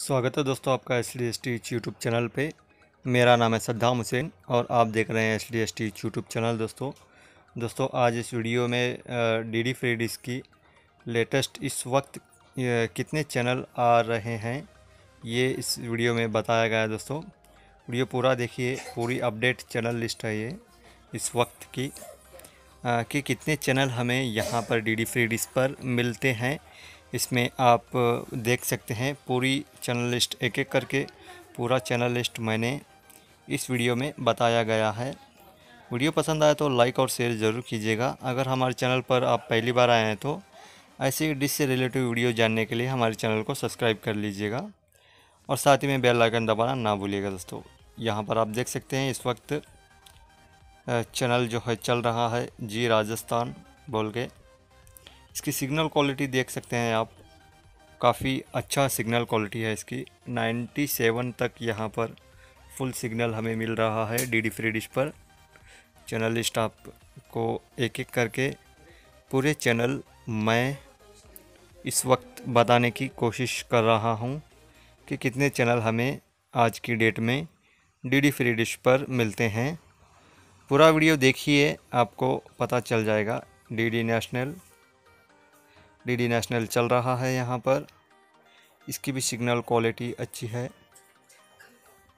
स्वागत है दोस्तों आपका S D S T YouTube channel पे। मेरा नाम है सद्दाम हुसैन और आप देख रहे हैं S D S T YouTube channel दोस्तों। दोस्तों, आज इस वीडियो में डी डी फ्री डिश की लेटेस्ट इस वक्त कितने चैनल आ रहे हैं, ये इस वीडियो में बताया गया है दोस्तों। वीडियो पूरा देखिए, पूरी अपडेट चैनल लिस्ट है ये, इस वक्त की। कि कितने चैनल हमें यहाँ पर डी डी फ्री डिश पर मिलते हैं इसमें आप देख सकते हैं पूरी चैनल लिस्ट एक एक करके, पूरा चैनल लिस्ट मैंने इस वीडियो में बताया गया है। वीडियो पसंद आए तो लाइक और शेयर ज़रूर कीजिएगा। अगर हमारे चैनल पर आप पहली बार आए हैं तो ऐसे डिश से रिलेटिव वीडियो जानने के लिए हमारे चैनल को सब्सक्राइब कर लीजिएगा। और साथ ही में बेल आइकन दबाना ना भूलिएगा दोस्तों। यहाँ पर आप देख सकते हैं इस वक्त चैनल जो है चल रहा है जी राजस्थान बोल के। इसकी सिग्नल क्वालिटी देख सकते हैं आप। काफ़ी अच्छा सिग्नल क्वालिटी है इसकी। 97 तक यहाँ पर फुल सिग्नल हमें मिल रहा है डी डी फ्री डिश पर। चैनल लिस्ट आपको एक एक करके पूरे चैनल मैं इस वक्त बताने की कोशिश कर रहा हूँ कि कितने चैनल हमें आज की डेट में डी डी फ्री डिश पर मिलते हैं। पूरा वीडियो देखिए, आपको पता चल जाएगा D D national DD national चल रहा है यहाँ पर। इसकी भी सिग्नल क्वालिटी अच्छी है।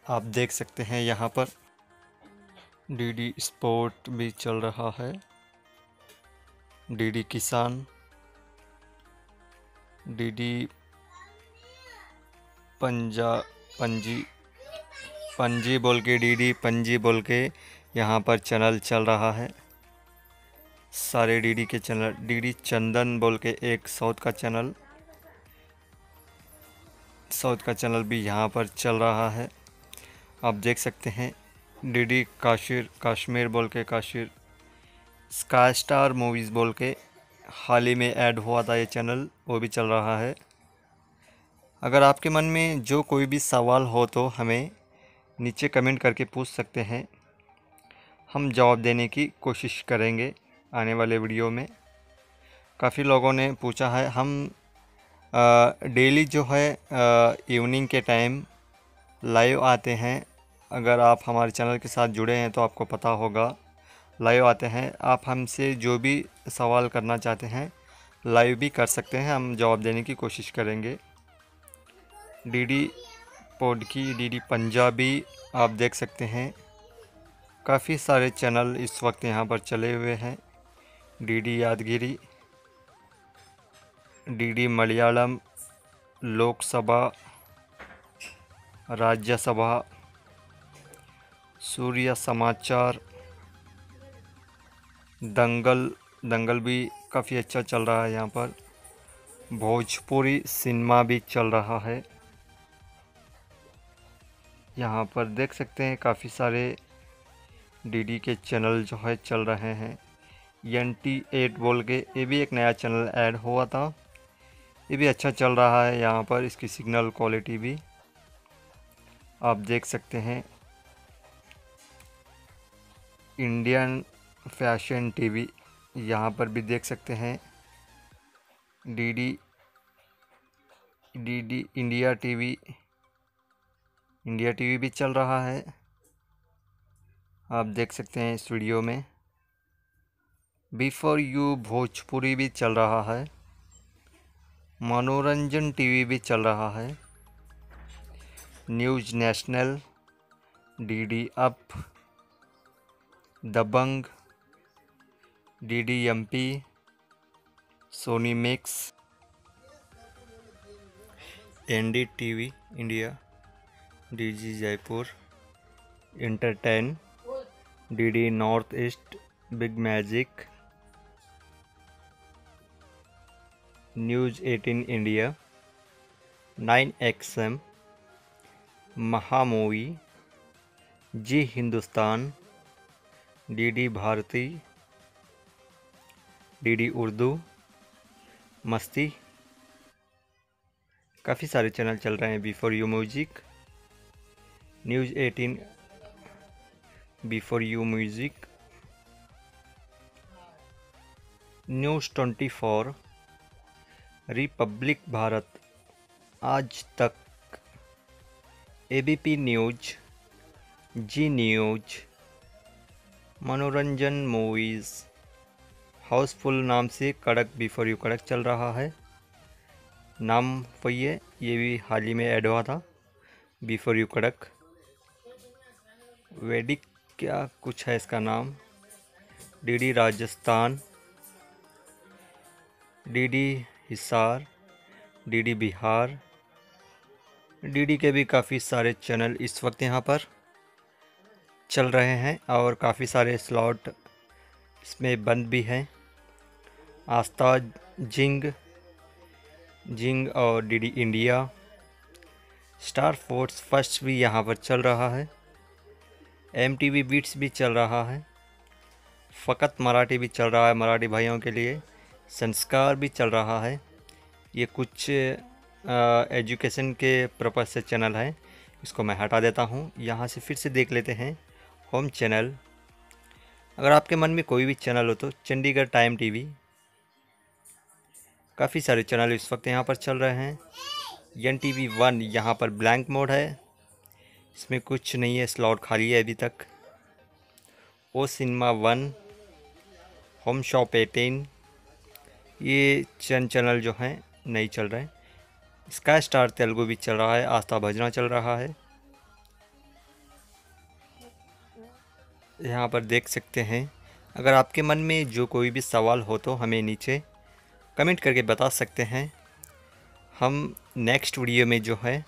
आप देख सकते हैं यहाँ पर डीडी स्पोर्ट भी चल रहा है। डीडी किसान, डीडी पंजा, पंजी पंजी बोल के, डीडी पंजी बोल के यहाँ पर चैनल चल रहा है। सारे डीडी के चैनल, डीडी चंदन बोल के एक साउथ का चैनल। साउथ का चैनल भी यहाँ पर चल रहा है। आप देख सकते हैं, डीडी काशिर, काश्मीर बोल के काशिर स्काई स्टार मूवीज़ बोल के हाल ही में ऐड हुआ था ये चैनल, वो भी चल रहा है। अगर आपके मन में जो कोई भी सवाल हो तो हमें नीचे कमेंट करके पूछ सकते हैं। हम जवाब देने की कोशिश करेंगे। आने वाले वीडियो में। काफ़ी लोगों ने पूछा है, हम डेली जो है इवनिंग के टाइम लाइव आते हैं। अगर आप हमारे चैनल के साथ जुड़े हैं तो आपको पता होगा, लाइव आते हैं। आप हमसे जो भी सवाल करना चाहते हैं, लाइव भी कर सकते हैं। हम जवाब देने की कोशिश करेंगे। डीडी पोड की, डीडी पंजाबी, आप देख सकते हैं। काफ़ी सारे चैनल इस वक्त यहाँ पर चले हुए हैं। डीडी यादगिरी, डीडी मलयालम लोकसभा, राज्यसभा, सूर्य समाचार, दंगल दंगल भी काफ़ी अच्छा चल रहा है यहाँ पर। भोजपुरी सिनेमा भी चल रहा है। यहाँ पर देख सकते हैं काफ़ी सारे डीडी के चैनल जो है चल रहे हैं। एन टी एट बोल के, ये भी एक नया चैनल ऐड हुआ था। ये भी अच्छा चल रहा है यहाँ पर, इसकी सिग्नल क्वालिटी भी। आप देख सकते हैं। इंडियन फ़ैशन टीवी यहाँ पर भी देख सकते हैं। DD DD India TV India TV भी चल रहा है। आप देख सकते हैं स्टूडियो में। बिफोर यू भोजपुरी भी चल रहा है, मनोरंजन टीवी भी चल रहा है, news national, DD up, Dabangg, DD MP, Sony mix, ND TV India, DG Jaipur, entertain, DD north east, big magic news eighteen India, nine X M Mahamovie Zee Hindustan, DD Bharati, DD Urdu, Masti. काफ़ी सारे channel चल रहे हैं before you music news eighteen before you music news twenty four republic Bharat. Aaj Tak ABP news, Zee news, Manoranjan movies, housefull नाम से कड़क before you कड़क चल रहा है। नाम वही है ये भी हाल ही में ऐड हुआ था। बिफोर यू कड़क। वेडिक क्या कुछ है इसका नाम? DD Rajasthan. DD Hisar, DD Bihar, DD के भी काफ़ी सारे चैनल इस वक्त यहाँ पर चल रहे हैं और काफ़ी सारे स्लॉट इसमें बंद भी हैं। आस्था, जिंग जिंग और DD India, star force first भी यहाँ पर चल रहा है। एम टी वी बीट्स भी चल रहा है। फ़कत मराठी भी चल रहा है मराठी भाइयों के लिए। संस्कार भी चल रहा है। ये कुछ एजुकेशन के पर्पज़ से चैनल है। इसको मैं हटा देता हूँ। यहाँ से फिर से देख लेते हैं। Home channel. अगर आपके मन में कोई भी चैनल हो तो चंडीगढ़ टाइम टीवी। काफ़ी सारे चैनल इस वक्त यहाँ पर चल रहे हैं। एन टी वी वन यहाँ पर ब्लैंक मोड है। इसमें कुछ नहीं है, स्लॉट खाली है अभी तक। ओ cinema one, home shop eighteen. ये चंद चैनल जो हैं, नहीं चल रहे हैं। स्काई स्टार तेलुगु भी चल रहा है, आस्था भजना चल रहा है। यहाँ पर देख सकते हैं, अगर आपके मन में जो कोई भी सवाल हो तो हमें नीचे कमेंट करके बता सकते हैं। हम नेक्स्ट वीडियो में जो है,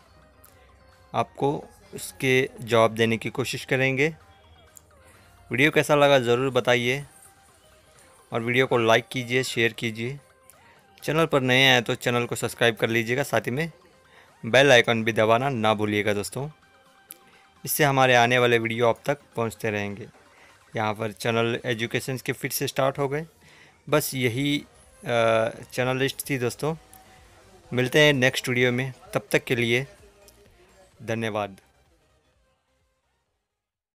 आपको उसके जवाब देने की कोशिश करेंगे। वीडियो कैसा लगा ज़रूर बताइए, और वीडियो को लाइक कीजिए, शेयर कीजिए। चैनल पर नए आए तो चैनल को सब्सक्राइब कर लीजिएगा, साथ ही में बेल आइकन भी दबाना ना भूलिएगा दोस्तों। इससे हमारे आने वाले वीडियो आप तक पहुँचते रहेंगे। यहाँ पर चैनल एजुकेशन के फिर से स्टार्ट हो गए। बस यही चैनल लिस्ट थी दोस्तों। मिलते हैं नेक्स्ट वीडियो में। तब तक के लिए धन्यवाद।